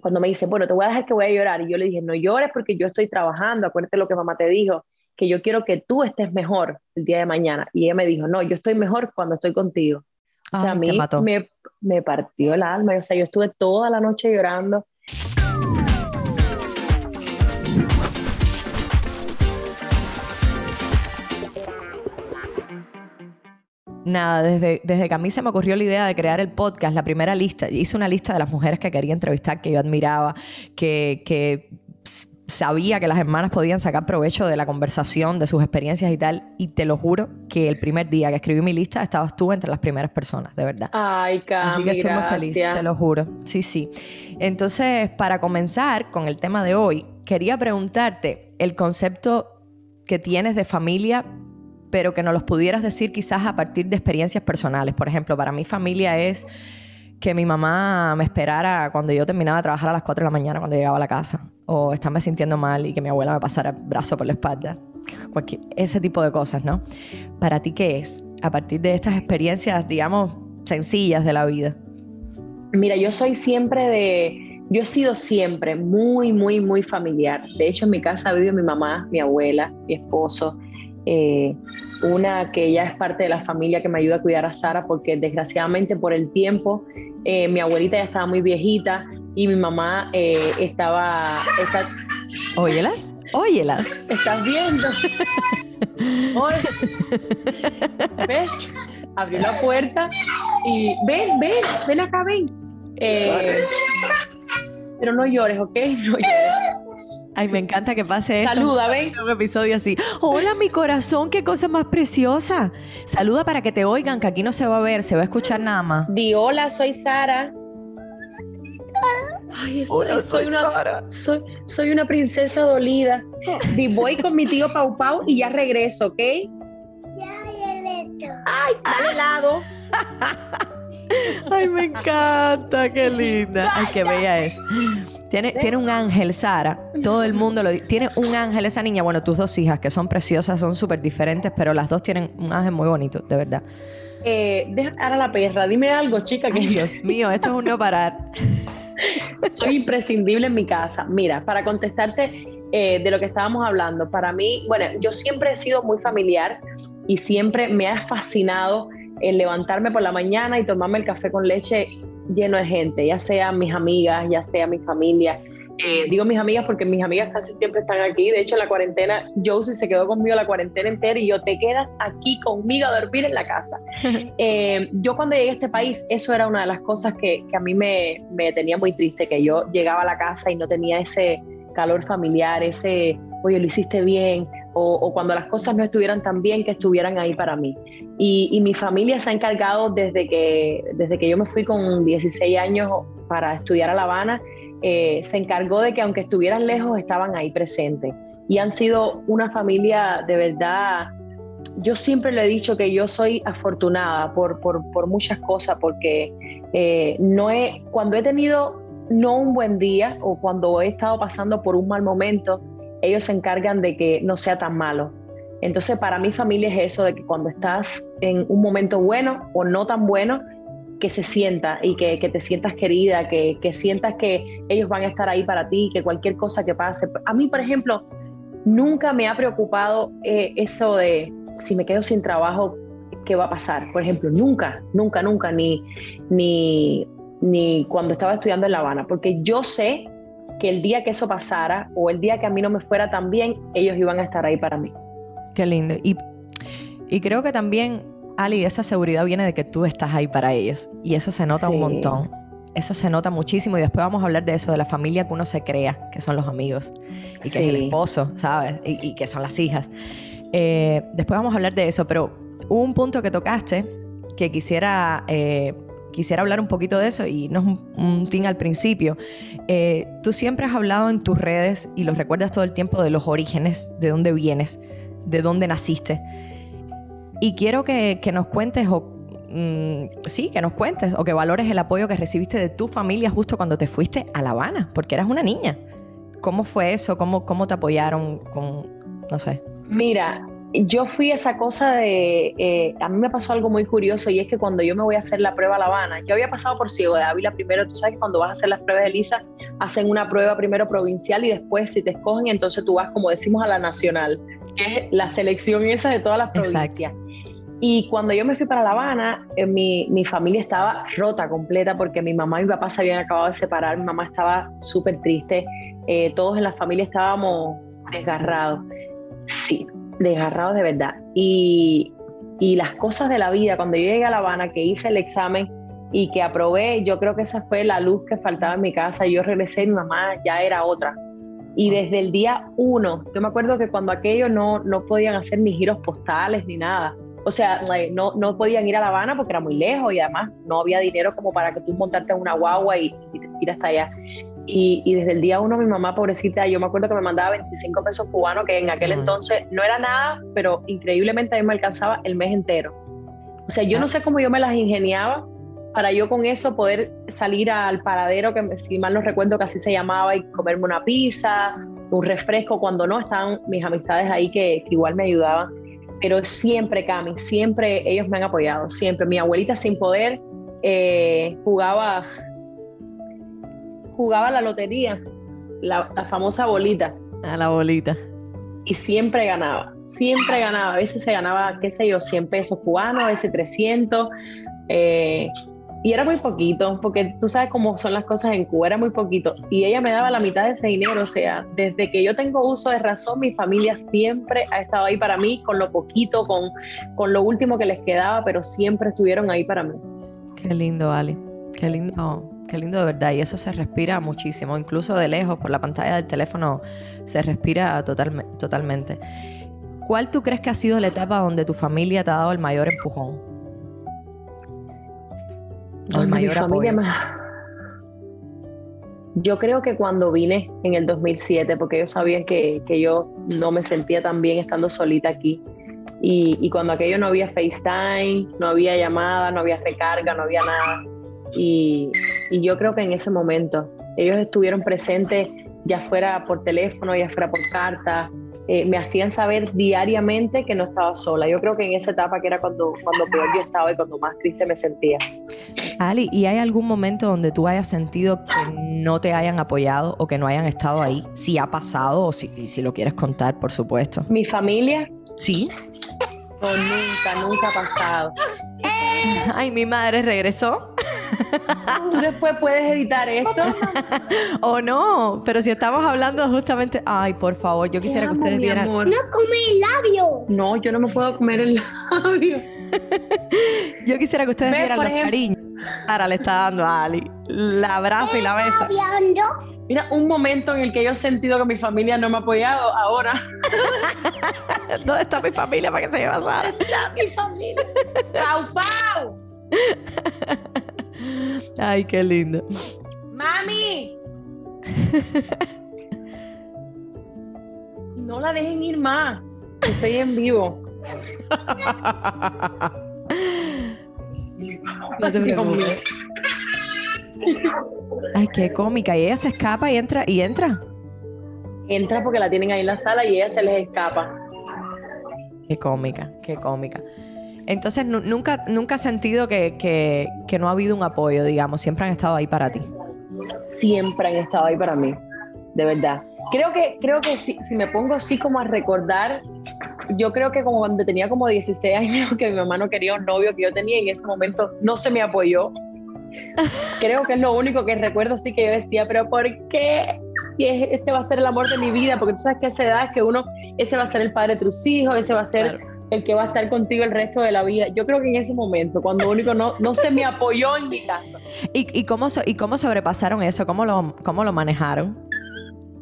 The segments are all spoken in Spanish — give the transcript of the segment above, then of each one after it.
cuando me dice, bueno, te voy a dejar que voy a llorar, y yo le dije, no llores porque yo estoy trabajando, acuérdate lo que mamá te dijo, que yo quiero que tú estés mejor el día de mañana. Y ella me dijo, no, yo estoy mejor cuando estoy contigo. O sea, a mí me, me partió el alma, o sea, yo estuve toda la noche llorando. Nada, desde, desde que a mí se me ocurrió la idea de crear el podcast, la primera lista, hice una lista de las mujeres que quería entrevistar, que yo admiraba, que, que sabía que las hermanas podían sacar provecho de la conversación, de sus experiencias y tal. Y te lo juro que el primer día que escribí mi lista estabas tú entre las primeras personas, de verdad. Ay, Cami, Así que estoy muy feliz, te lo juro. Sí, sí. Entonces, para comenzar con el tema de hoy, quería preguntarte el concepto que tienes de familia pero que no los pudieras decir quizás a partir de experiencias personales. Por ejemplo, para mi familia es que mi mamá me esperara cuando yo terminaba de trabajar a las 4 de la mañana cuando llegaba a la casa, o estarme sintiendo mal y que mi abuela me pasara el brazo por la espalda. ese tipo de cosas, ¿no? ¿Para ti qué es? A partir de estas experiencias, digamos, sencillas de la vida. Mira, yo soy siempre de, yo he sido siempre muy, muy, muy familiar. De hecho, en mi casa vive mi mamá, mi abuela, mi esposo, eh, una que ya es parte de la familia que me ayuda a cuidar a Sara porque desgraciadamente por el tiempo eh, mi abuelita ya estaba muy viejita y mi mamá eh, estaba... Está... Óyelas, óyelas. ¿Estás viendo? ¿Ves? Abrió la puerta y ven, ven, ven acá, ven. pero no llores, ¿ok? No llores. Ay, me encanta que pase esto. Saluda, ven. Un episodio así. Hola, mi corazón, qué cosa más preciosa. Saluda para que te oigan, que aquí no se va a ver, se va a escuchar nada más. Di hola, soy Sara. Ay, hola, soy, una, Sara. Soy, soy, una princesa dolida. Di voy con mi tío Pau Pau y ya regreso, ¿ok? Ya regreso. Ay, dale helado. Ay, me encanta, qué linda. Ay, qué bella es. Tiene, tiene un ángel, Sara. Todo el mundo lo dice. Tiene un ángel esa niña. Bueno, tus dos hijas, que son preciosas, son súper diferentes, pero las dos tienen un ángel muy bonito, de verdad. Eh, deja a la perra. Dime algo, chica. Que... Dios mío, esto es un no parar. Soy imprescindible en mi casa. Mira, para contestarte eh, de lo que estábamos hablando, para mí, bueno, yo siempre he sido muy familiar y siempre me ha fascinado el levantarme por la mañana y tomarme el café con leche lleno de gente, ya sea mis amigas, ya sea mi familia. Eh, digo mis amigas porque mis amigas casi siempre están aquí. De hecho, en la cuarentena, Josie se quedó conmigo la cuarentena entera y yo te quedas aquí conmigo a dormir en la casa. Eh, yo cuando llegué a este país, eso era una de las cosas que, que a mí me, me, tenía muy triste, que yo llegaba a la casa y no tenía ese calor familiar, ese, oye, lo hiciste bien, o, cuando las cosas no estuvieran tan bien, que estuvieran ahí para mí. Y, mi familia se ha encargado desde que, desde que yo me fui con 16 años para estudiar a La Habana, eh, se encargó de que aunque estuvieran lejos, estaban ahí presentes. Y han sido una familia de verdad, yo siempre le he dicho que yo soy afortunada por, por, por muchas cosas, porque eh, no he, cuando he tenido no un buen día o cuando he estado pasando por un mal momento, ellos se encargan de que no sea tan malo. Entonces, para mi familia es eso, de que cuando estás en un momento bueno o no tan bueno, que se sienta y que, te sientas querida, que, sientas que ellos van a estar ahí para ti, que cualquier cosa que pase. A mí, por ejemplo, nunca me ha preocupado eh, eso de si me quedo sin trabajo, ¿qué va a pasar? Por ejemplo, nunca, nunca, nunca, ni, ni cuando estaba estudiando en La Habana, porque yo sé que el día que eso pasara o el día que a mí no me fuera tan bien, ellos iban a estar ahí para mí. Qué lindo. Y, y creo que también, Ali, esa seguridad viene de que tú estás ahí para ellos. Y eso se nota un montón. Eso se nota muchísimo y después vamos a hablar de eso, de la familia que uno se crea, que son los amigos y que es el esposo, ¿sabes? Y, que son las hijas. Eh, después vamos a hablar de eso, pero hubo un punto que tocaste que quisiera eh, quisiera hablar un poquito de eso y no es un, un al principio. Eh, tú siempre has hablado en tus redes y lo recuerdas todo el tiempo de los orígenes, de dónde vienes, de dónde naciste. Y quiero que, nos cuentes o mm, sí, que nos cuentes o que valores el apoyo que recibiste de tu familia justo cuando te fuiste a La Habana, porque eras una niña. ¿Cómo fue eso? ¿Cómo, cómo te apoyaron con, no sé? Mira, yo fui esa cosa de, eh, a mí me pasó algo muy curioso y es que cuando yo me voy a hacer la prueba a La Habana, yo había pasado por Ciego de Ávila primero, tú sabes que cuando vas a hacer las pruebas de Lisa, hacen una prueba primero provincial y después si te escogen, entonces tú vas, como decimos, a la nacional, que es la selección esa de todas las provincias. Y cuando yo me fui para La Habana, eh, mi, mi, familia estaba rota completa porque mi mamá y mi papá se habían acabado de separar, mi mamá estaba súper triste, eh, todos en la familia estábamos desgarrados, sí, desgarrados de verdad. Y, y las cosas de la vida, cuando yo llegué a La Habana, que hice el examen, y que aprobé, yo creo que esa fue la luz que faltaba en mi casa. Yo regresé y mi mamá ya era otra. Y desde el día uno, yo me acuerdo que cuando aquello no, no podían hacer ni giros postales ni nada. O sea, no, no podían ir a La Habana porque era muy lejos y además no había dinero como para que tú montarte en una guagua y, ir hasta allá. Y, y, desde el día uno mi mamá, pobrecita, yo me acuerdo que me mandaba 25 pesos cubanos, que en aquel entonces no era nada, pero increíblemente a mí me alcanzaba el mes entero. O sea, yo no sé cómo yo me las ingeniaba, para yo con eso poder salir al paradero, que si mal no recuerdo que así se llamaba, y comerme una pizza, un refresco, cuando no, estaban mis amistades ahí que, igual me ayudaban. Pero siempre, Cami, siempre ellos me han apoyado, siempre. Mi abuelita sin poder eh, jugaba, jugaba la lotería, la, la famosa bolita. A la bolita. Y siempre ganaba, siempre ganaba. A veces se ganaba, qué sé yo, 100 pesos cubanos, a veces 300. Eh, y era muy poquito, porque tú sabes cómo son las cosas en Cuba, era muy poquito. Y ella me daba la mitad de ese dinero, o sea, desde que yo tengo uso de razón, mi familia siempre ha estado ahí para mí, con lo poquito, con, con lo último que les quedaba, pero siempre estuvieron ahí para mí. Qué lindo, Ali, qué lindo. Qué lindo de verdad, y eso se respira muchísimo, incluso de lejos, por la pantalla del teléfono, se respira totalmente. ¿Cuál tú crees que ha sido la etapa donde tu familia te ha dado el mayor empujón? mayor familia Yo creo que cuando vine en el 2007, porque ellos sabían que, yo no me sentía tan bien estando solita aquí. Y, cuando aquello no había FaceTime, no había llamada, no había recarga, no había nada. Y, y yo creo que en ese momento ellos estuvieron presentes, ya fuera por teléfono, ya fuera por carta, eh, me hacían saber diariamente que no estaba sola. Yo creo que en esa etapa que era cuando, cuando peor yo estaba y cuando más triste me sentía. Ali, ¿y hay algún momento donde tú hayas sentido que no te hayan apoyado o que no hayan estado ahí? Si ha pasado o si, si lo quieres contar, por supuesto. ¿Mi familia? Sí. No, nunca, nunca ha pasado. Ay, mi madre regresó. Tú después puedes editar esto. o no, pero si estamos hablando justamente. Ay, por favor, yo quisiera que ustedes vieran. No come el labio. No, yo no me puedo comer el labio. yo quisiera que ustedes vieran los cariños. Ahora le está dando a Ali. La abraza y la besa. Mira, un momento en el que yo he sentido que mi familia no me ha apoyado, ahora. ¿Dónde está mi familia para que se lleve a Sara? está mi familia? ¡Pau, pau! Ay, qué lindo. ¡Mami! No la dejen ir más. Estoy en vivo. No te preocupes. Ay, qué cómica. Y ella se escapa y entra y entra. Entra porque la tienen ahí en la sala y ella se les escapa. Qué cómica, qué cómica. Entonces, nunca, nunca has sentido que, no ha habido un apoyo, digamos, siempre han estado ahí para ti. Siempre han estado ahí para mí, de verdad. Creo que, creo que si, si me pongo así como a recordar, yo creo que como cuando tenía como 16 años, que mi mamá no quería un novio que yo tenía, en ese momento no se me apoyó. Creo que es lo único que recuerdo sí que yo decía, pero ¿por qué? Si este va a ser el amor de mi vida, porque tú sabes que a esa edad es que uno, ese va a ser el padre de tus hijos, ese va a ser el que va a estar contigo el resto de la vida. Yo creo que en ese momento, cuando único no, no se me apoyó en mi casa. ¿Y, y, cómo, ¿Y cómo sobrepasaron eso? ¿Cómo lo, cómo lo manejaron?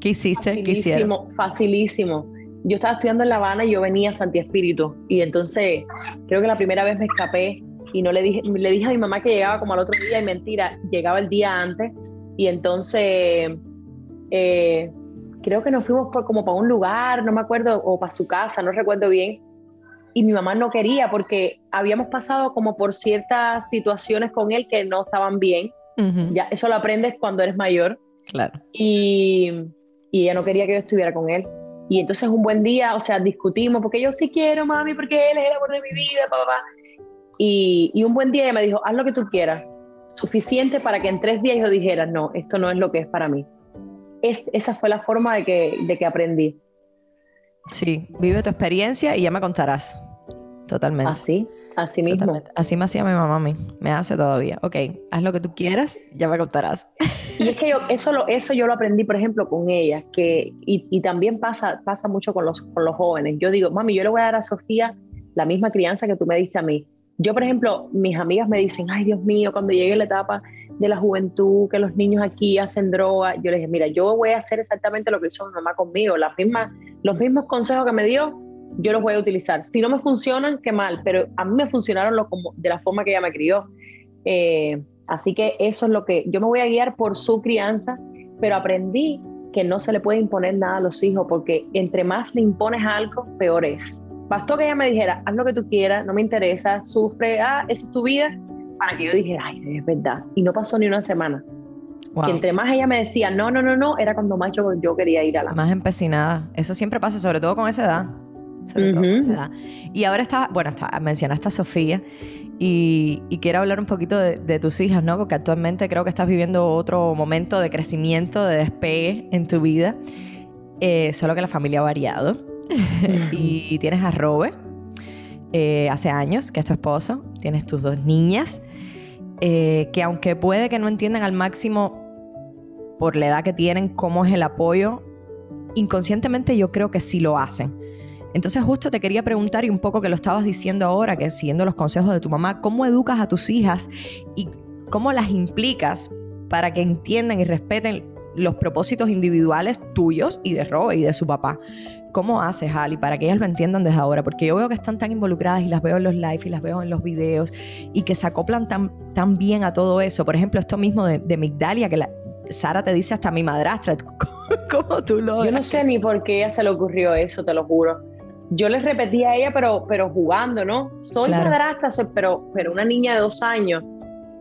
¿Qué hiciste? ¿Qué hicieron? Facilísimo. Yo estaba estudiando en La Habana y yo venía a Santi Espíritu. Y entonces, creo que la primera vez me escapé y no le dije, le dije a mi mamá que llegaba como al otro día y mentira, llegaba el día antes. Y entonces, eh, creo que nos fuimos por, como para un lugar, no me acuerdo, o para su casa, no recuerdo bien y mi mamá no quería porque habíamos pasado como por ciertas situaciones con él que no estaban bien. Ya eso lo aprendes cuando eres mayor. Claro. Y, y, ella no quería que yo estuviera con él. Y entonces un buen día, o sea, discutimos porque yo sí quiero, mami, porque él es el amor de mi vida, papá. Y, y un buen día ella me dijo, haz lo que tú quieras, suficiente para que en tres días yo dijera, no, esto no es lo que es para mí. es, esa fue la forma de que, de que aprendí. Sí, vive tu experiencia y ya me contarás. Totalmente. Así, así mismo. Así me hacía mi mamá a mí. Me hace todavía. Ok, haz lo que tú quieras, ya me contarás. Y es que yo, eso, lo, eso yo lo aprendí, por ejemplo, con ella, que, y, y, también pasa, pasa mucho con los, con los jóvenes. Yo digo, mami, yo le voy a dar a Sofía la misma crianza que tú me diste a mí. Yo, por ejemplo, mis amigas me dicen, ay Dios mío, cuando llegue la etapa de la juventud, que los niños aquí hacen droga, yo les dije, mira, yo voy a hacer exactamente lo que hizo mi mamá conmigo, las mismas, los mismos consejos que me dio, yo los voy a utilizar. Si no me funcionan, qué mal, pero a mí me funcionaron lo como, de la forma que ella me crió. Eh, así que eso es lo que yo me voy a guiar por su crianza, pero aprendí que no se le puede imponer nada a los hijos, porque entre más le impones algo, peor es. Bastó que ella me dijera, haz lo que tú quieras, no me interesa, sufre, ah, esa es tu vida, para que yo dijera, ay, es verdad. Y no pasó ni una semana. Que entre más ella me decía, no, no, no, no, era cuando más yo, yo quería ir a la. Más empecinada. Eso siempre pasa, sobre todo con esa edad. Sobre todo con esa edad. Y ahora está, bueno, está, mencionaste a Sofía y, y, quiero hablar un poquito de, de, tus hijas, ¿no? Porque actualmente creo que estás viviendo otro momento de crecimiento, de despegue en tu vida. Eh, solo que la familia ha variado. y tienes a Robe, eh, hace años, que es tu esposo. Tienes tus dos niñas. Eh, que aunque puede que no entiendan al máximo por la edad que tienen cómo es el apoyo, inconscientemente yo creo que sí lo hacen. Entonces justo te quería preguntar y un poco que lo estabas diciendo ahora, que siguiendo los consejos de tu mamá, ¿cómo educas a tus hijas y cómo las implicas para que entiendan y respeten los propósitos individuales tuyos y de Robe y de su papá? ¿Cómo haces, Ali, para que ellas lo entiendan desde ahora? Porque yo veo que están tan involucradas y las veo en los live y las veo en los videos y que se acoplan tan, tan bien a todo eso. Por ejemplo, esto mismo de, de Migdalia, que la, Sara te dice hasta mi madrastra. ¿Cómo tú lo Yo no sé ni por qué ella se le ocurrió eso, te lo juro. Yo les repetía a ella, pero, pero jugando, ¿no? Soy claro. madrastra, pero, pero una niña de dos años.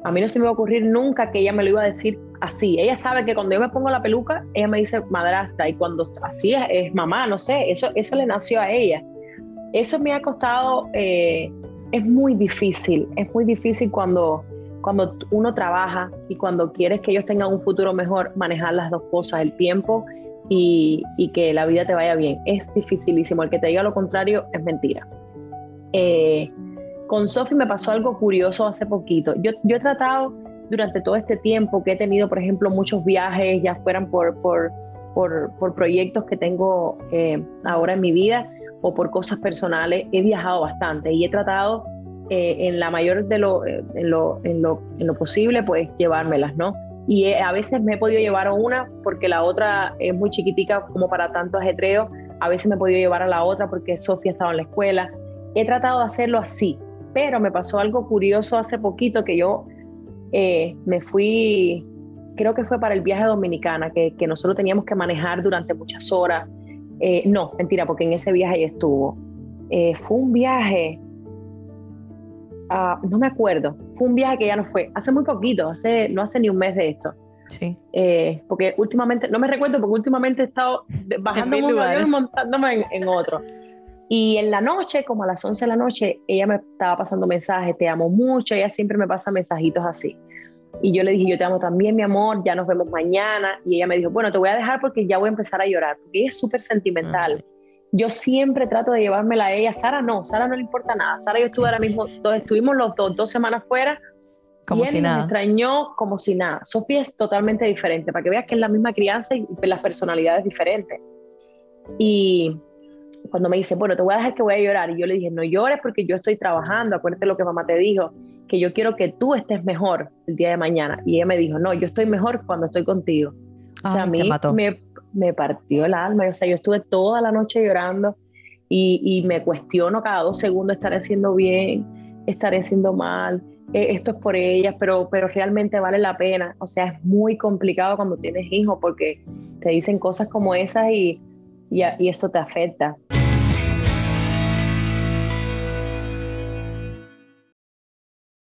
A mí no se me va a ocurrir nunca que ella me lo iba a decir así. Ella sabe que cuando yo me pongo la peluca, ella me dice madrastra y cuando así es, mamá, no sé, eso, eso le nació a ella. Eso me ha costado, eh, es muy difícil, es muy difícil cuando, cuando uno trabaja y cuando quieres que ellos tengan un futuro mejor, manejar las dos cosas, el tiempo y, y que la vida te vaya bien. Es dificilísimo. El que te diga lo contrario es mentira. Eh, con Sofi me pasó algo curioso hace poquito. Yo, yo he tratado durante todo este tiempo que he tenido, por ejemplo, muchos viajes, ya fueran por, por, por, por proyectos que tengo eh, ahora en mi vida o por cosas personales, he viajado bastante y he tratado eh, en la mayor de lo en, lo, en, lo, en, lo, posible, pues llevármelas, ¿no? Y he, a veces me he podido llevar a una porque la otra es muy chiquitica como para tanto ajetreo, a veces me he podido llevar a la otra porque Sofía estaba en la escuela. He tratado de hacerlo así, pero me pasó algo curioso hace poquito que yo eh, me fui, creo que fue para el viaje a Dominicana, que, que nosotros teníamos que manejar durante muchas horas. Eh, no, mentira, porque en ese viaje ella estuvo. Eh, fue un viaje, uh, no me acuerdo, fue un viaje que ya no fue, hace muy poquito, hace, no hace ni un mes de esto. Sí. Eh, porque últimamente, no me recuerdo porque últimamente he estado bajando un avión y montándome en, en otro. Y en la noche, como a las 11 de la noche, ella me estaba pasando mensajes, te amo mucho, ella siempre me pasa mensajitos así. Y yo le dije, yo te amo también, mi amor, ya nos vemos mañana. Y ella me dijo, bueno, te voy a dejar porque ya voy a empezar a llorar, porque ella es súper sentimental. Yo siempre trato de llevármela a ella. Sara no, Sara no le importa nada. Sara y yo estuve ahora mismo, todos, estuvimos los dos, dos semanas fuera. Como si nada. Me extrañó como si nada. Sofía es totalmente diferente, para que veas que es la misma crianza y las personalidades diferentes. Y cuando me dice, bueno, te voy a dejar que voy a llorar, y yo le dije, no llores porque yo estoy trabajando, acuérdate lo que mamá te dijo, que yo quiero que tú estés mejor el día de mañana. Y ella me dijo, no, yo estoy mejor cuando estoy contigo. O sea, Ay, a mí me, me, partió el alma, o sea, yo estuve toda la noche llorando y, y me cuestiono cada dos segundos, estaré haciendo bien, estaré haciendo mal, eh, esto es por ellas, pero, pero realmente vale la pena. O sea, es muy complicado cuando tienes hijos porque te dicen cosas como esas y, y, y eso te afecta.